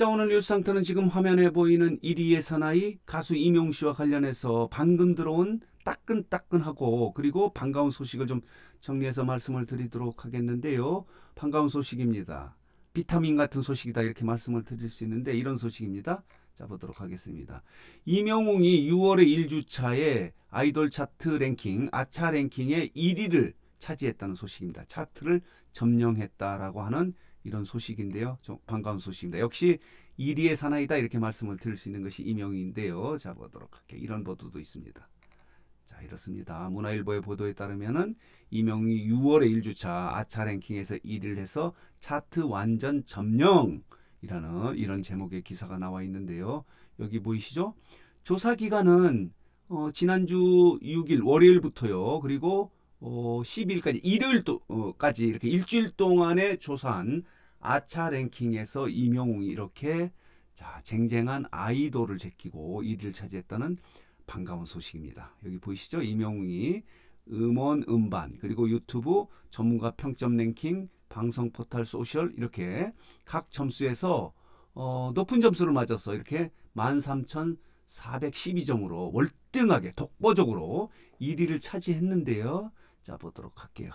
자 오늘 뉴스 상태는 지금 화면에 보이는 1위의 사나이 가수 이명 씨와 관련해서 방금 들어온 따끈따끈하고 그리고 반가운 소식을 좀 정리해서 말씀을 드리도록 하겠는데요. 반가운 소식입니다. 비타민 같은 소식이다 이렇게 말씀을 드릴 수 있는데 이런 소식입니다. 자 보도록 하겠습니다. 이명웅이 6월의 1주차에 아이돌 차트 랭킹 아차 랭킹의 1위를 차지했다는 소식입니다. 차트를 점령했다라고 하는 이런 소식인데요. 좀 반가운 소식입니다. 역시 1위의 사나이다 이렇게 말씀을 드릴 수 있는 것이 이명웅인데요. 자 보도록 할게요. 이런 보도도 있습니다. 자 이렇습니다. 문화일보의 보도에 따르면은 이명웅이 6월의 1주차 아차 랭킹에서 1위를 해서 차트 완전 점령이라는 이런 제목의 기사가 나와 있는데요. 여기 보이시죠? 조사 기간은 어, 지난주 6일 월요일부터요. 그리고 어, 10일까지 일요일까지 이렇게 일주일 동안에 조사한 아차 랭킹에서 임영웅이 이렇게 자 쟁쟁한 아이돌을 제끼고 1위를 차지했다는 반가운 소식입니다. 여기 보이시죠? 임영웅이 음원 음반 그리고 유튜브 전문가 평점 랭킹 방송 포털 소셜 이렇게 각 점수에서 어, 높은 점수를 맞았어 이렇게 13,412점으로 월등하게 독보적으로 1위를 차지했는데요. 자 보도록 할게요.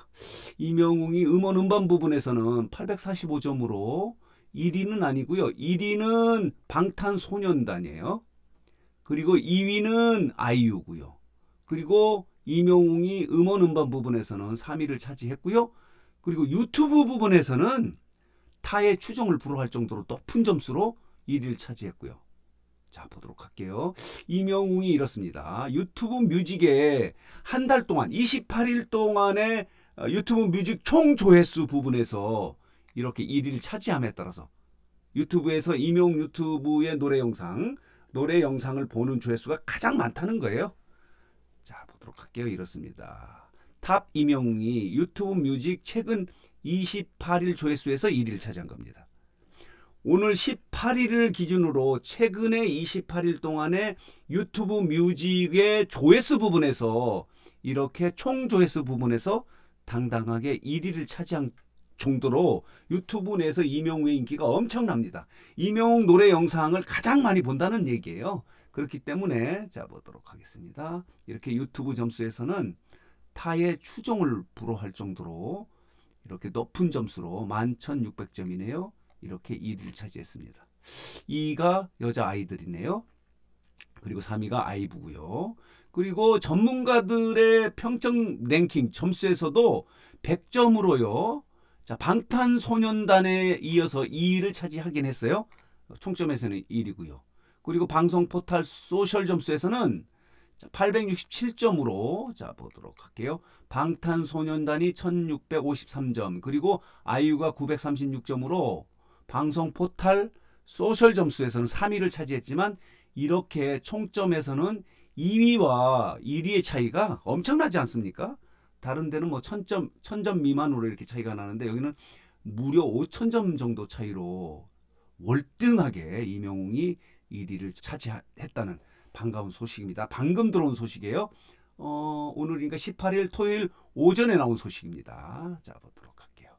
이명웅이 음원 음반 부분에서는 845점으로 1위는 아니고요. 1위는 방탄소년단이에요. 그리고 2위는 아이유고요. 그리고 이명웅이 음원 음반 부분에서는 3위를 차지했고요. 그리고 유튜브 부분에서는 타의 추정을 불허할 정도로 높은 점수로 1위를 차지했고요. 자 보도록 할게요. 이명웅이 이렇습니다. 유튜브 뮤직에 한 달 동안 28일 동안의 어, 유튜브 뮤직 총 조회수 부분에서 이렇게 1위를 차지함에 따라서 유튜브에서 이명 유튜브의 노래 영상 노래 영상을 보는 조회수가 가장 많다는 거예요. 자 보도록 할게요. 이렇습니다. 탑 임영웅이 유튜브 뮤직 최근 28일 조회수에서 1위를 차지한 겁니다. 오늘 18일을 기준으로 최근에 28일 동안의 유튜브 뮤직의 조회수 부분에서 이렇게 총 조회수 부분에서 당당하게 1위를 차지한 정도로 유튜브 내에서 임영웅의 인기가 엄청납니다. 임영웅 노래 영상을 가장 많이 본다는 얘기예요. 그렇기 때문에 자 보도록 하겠습니다. 이렇게 유튜브 점수에서는 타의 추종을 불허할 정도로 이렇게 높은 점수로 11,600점이네요. 이렇게 1위를 차지했습니다. 2가 여자 아이들이네요. 그리고 3위가 아이브고요. 그리고 전문가들의 평점 랭킹 점수에서도 100점으로요. 자, 방탄소년단에 이어서 2위를 차지하긴 했어요. 총점에서는 1위고요. 그리고 방송 포탈 소셜 점수에서는 867점으로 자 보도록 할게요. 방탄소년단이 1653점 그리고 아이유가 936점으로 방송 포탈 소셜 점수에서는 3위를 차지했지만 이렇게 총점에서는 2위와 1위의 차이가 엄청나지 않습니까? 다른 데는 뭐 1000점, 1000점 미만으로 이렇게 차이가 나는데 여기는 무려 5000점 정도 차이로 월등하게 이명웅이 1위를 차지했다는 반가운 소식입니다. 방금 들어온 소식이에요. 어, 오늘인가 18일 토요일 오전에 나온 소식입니다. 자, 보도록 할게요.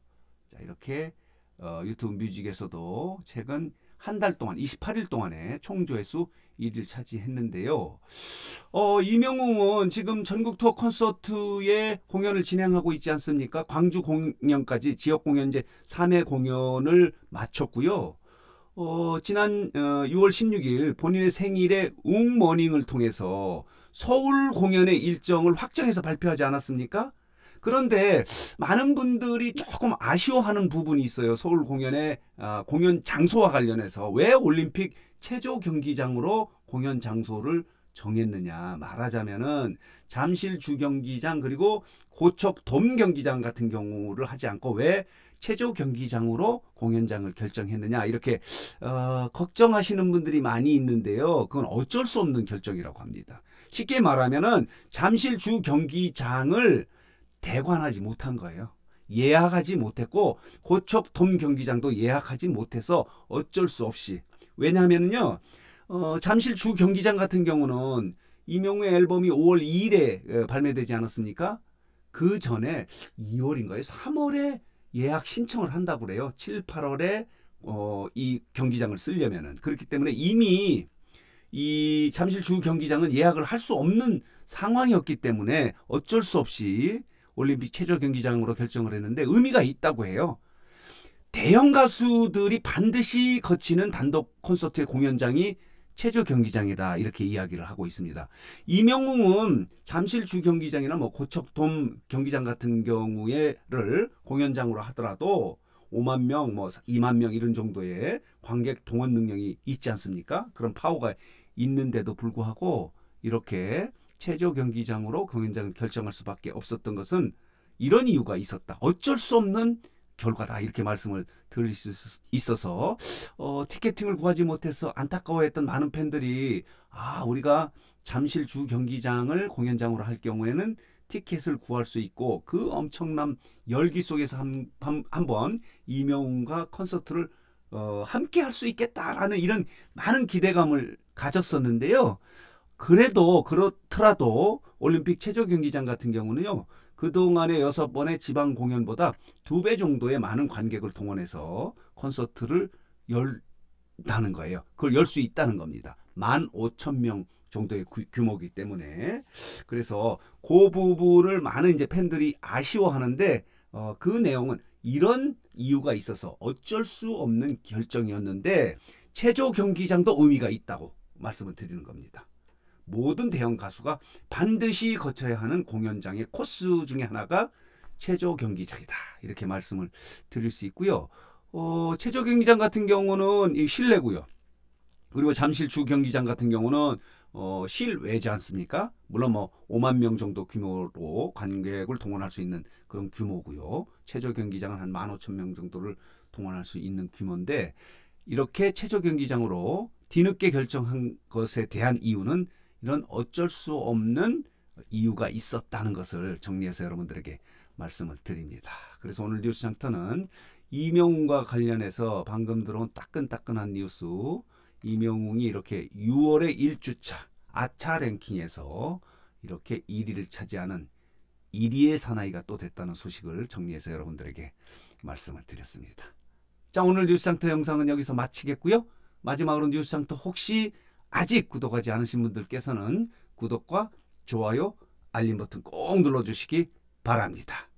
자, 이렇게 어, 유튜브 뮤직에서도 최근 한 달 동안 28일 동안에 총 조회수 1위를 차지했는데요. 어, 이명웅은 지금 전국 투어 콘서트의 공연을 진행하고 있지 않습니까? 광주 공연까지 지역 공연 이제 3회 공연을 마쳤고요. 어, 지난 어, 6월 16일 본인의 생일에 웅머닝을 통해서 서울 공연의 일정을 확정해서 발표하지 않았습니까? 그런데 많은 분들이 조금 아쉬워하는 부분이 있어요. 서울 공연의 아, 공연 장소와 관련해서 왜 올림픽 체조 경기장으로 공연 장소를 정했느냐 말하자면은 잠실 주경기장 그리고 고척 돔 경기장 같은 경우를 하지 않고 왜 체조 경기장으로 공연장을 결정했느냐 이렇게 어, 걱정하시는 분들이 많이 있는데요. 그건 어쩔 수 없는 결정이라고 합니다. 쉽게 말하면은 잠실 주 경기장을 대관하지 못한 거예요. 예약하지 못했고 고척 돔 경기장도 예약하지 못해서 어쩔 수 없이 왜냐하면요 어, 잠실 주 경기장 같은 경우는 이명우의 앨범이 5월 2일에 발매되지 않았습니까? 그 전에 2월인가요? 3월에 예약 신청을 한다고 그래요. 7, 8월에 어, 이 경기장을 쓰려면은 그렇기 때문에 이미 이 잠실 주 경기장은 예약을 할 수 없는 상황이었기 때문에 어쩔 수 없이 올림픽 최저 경기장으로 결정을 했는데 의미가 있다고 해요. 대형 가수들이 반드시 거치는 단독 콘서트의 공연장이 최저 경기장이다 이렇게 이야기를 하고 있습니다. 이명웅은 잠실 주 경기장이나 뭐 고척돔 경기장 같은 경우에를 공연장으로 하더라도 5만 명, 뭐 2만 명 이런 정도의 관객 동원 능력이 있지 않습니까? 그런 파워가 있는데도 불구하고 이렇게 최저 경기장으로 공연장을 결정할 수밖에 없었던 것은 이런 이유가 있었다. 어쩔 수 없는 결과다 이렇게 말씀을 드릴 수 있어서 어, 티켓팅을 구하지 못해서 안타까워했던 많은 팬들이 아 우리가 잠실 주 경기장을 공연장으로 할 경우에는 티켓을 구할 수 있고 그 엄청난 열기 속에서 한번 이명웅과 콘서트를 어, 함께 할 수 있겠다라는 이런 많은 기대감을 가졌었는데요. 그래도 그렇더라도 올림픽 최저 경기장 같은 경우는요. 그동안의 여섯 번의 지방 공연보다 두 배 정도의 많은 관객을 동원해서 콘서트를 열다는 거예요. 그걸 열 수 있다는 겁니다. 만 오천 명 정도의 규모이기 때문에 그래서 그 부분을 많은 이제 팬들이 아쉬워하는데 어, 그 내용은 이런 이유가 있어서 어쩔 수 없는 결정이었는데 최저 경기장도 의미가 있다고 말씀을 드리는 겁니다. 모든 대형 가수가 반드시 거쳐야 하는 공연장의 코스 중에 하나가 최저 경기장이다. 이렇게 말씀을 드릴 수 있고요. 어, 최저 경기장 같은 경우는 이 실내고요. 그리고 잠실 주 경기장 같은 경우는 어, 실외지 않습니까? 물론 뭐 5만 명 정도 규모로 관객을 동원할 수 있는 그런 규모고요. 최저 경기장은 한 15,000명 정도를 동원할 수 있는 규모인데 이렇게 최저 경기장으로 뒤늦게 결정한 것에 대한 이유는 이런 어쩔 수 없는 이유가 있었다는 것을 정리해서 여러분들에게 말씀을 드립니다. 그래서 오늘 뉴스 장터는 이명웅과 관련해서 방금 들어온 따끈따끈한 뉴스 이명웅이 이렇게 6월의 1주차 아차 랭킹에서 이렇게 1위를 차지하는 1위의 사나이가 또 됐다는 소식을 정리해서 여러분들에게 말씀을 드렸습니다. 자 오늘 뉴스 장터 영상은 여기서 마치겠고요. 마지막으로 뉴스 장터 혹시 아직 구독하지 않으신 분들께서는 구독과 좋아요, 알림 버튼 꼭 눌러주시기 바랍니다.